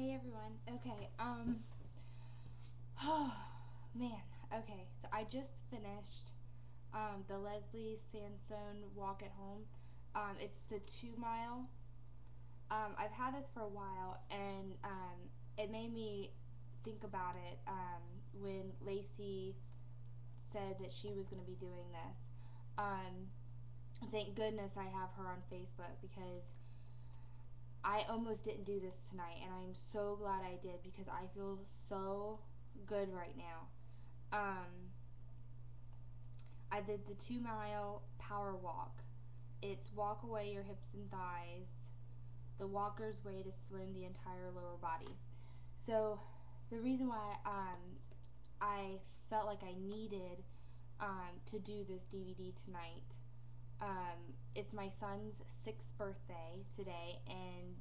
Hey everyone. Okay, um oh man. Okay, so I just finished um the Leslie Sansone walk at home. Um it's the 2 mile. Um I've had this for a while and um it made me think about it um when Laci said that she was going to be doing this. Um thank goodness I have her on Facebook because I almost didn't do this tonight, and I'm so glad I did because I feel so good right now. Um, I did the two mile power walk. It's walk away your hips and thighs, the walker's way to slim the entire lower body. So, the reason why um, I felt like I needed um, to do this DVD tonight um, it's my son's sixth birthday today, and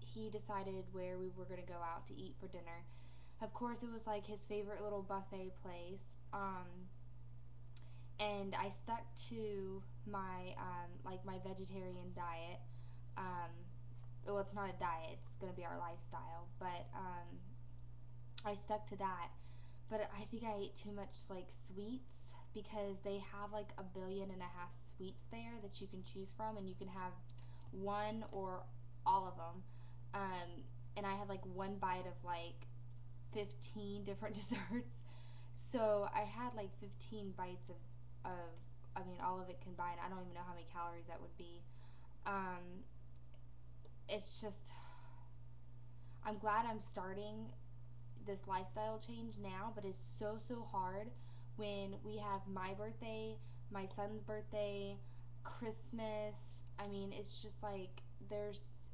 he decided where we were going to go out to eat for dinner. Of course, it was like his favorite little buffet place. Um, and I stuck to my um, like my vegetarian diet. Um, well, it's not a diet; it's going to be our lifestyle. But um, I stuck to that. But I think I ate too much like sweets because they have like a billion and a half sweets there that you can choose from, and you can have one or all of them. Um, and I had like one bite of like 15 different desserts. So I had like 15 bites of, of, I mean, all of it combined. I don't even know how many calories that would be. Um, it's just, I'm glad I'm starting this lifestyle change now, but it's so, so hard when we have my birthday, my son's birthday, Christmas. I mean, it's just like there's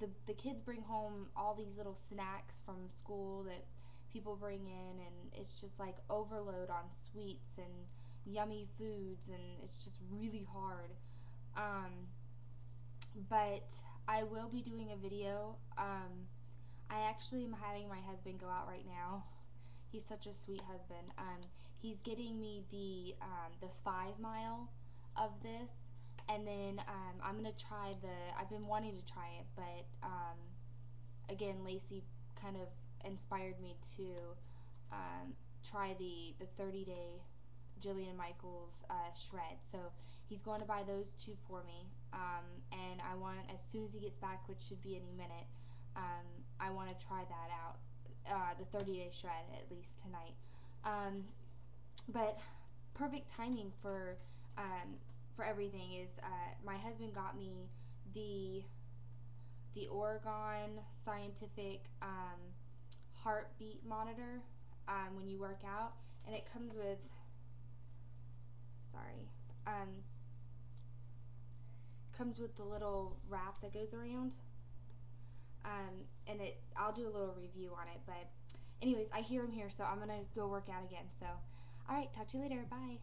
the the kids bring home all these little snacks from school that people bring in and it's just like overload on sweets and yummy foods and it's just really hard. Um, but I will be doing a video. Um, I actually am having my husband go out right now He's such a sweet husband. Um, he's getting me the um, the five mile of this, and then um, I'm gonna try the. I've been wanting to try it, but um, again, Laci kind of inspired me to um, try the the 30 day Jillian Michaels uh, shred. So he's going to buy those two for me, um, and I want as soon as he gets back, which should be any minute, um, I want to try that out uh, the 30 day shred at least tonight. Um, but perfect timing for um, for everything is uh, my husband got me the the Oregon scientific um, heartbeat monitor um, when you work out, and it comes with sorry um, comes with the little wrap that goes around um, and it I'll do a little review on it. But anyways, I hear him here, so I'm gonna go work out again. So, all right, talk to you later. Bye.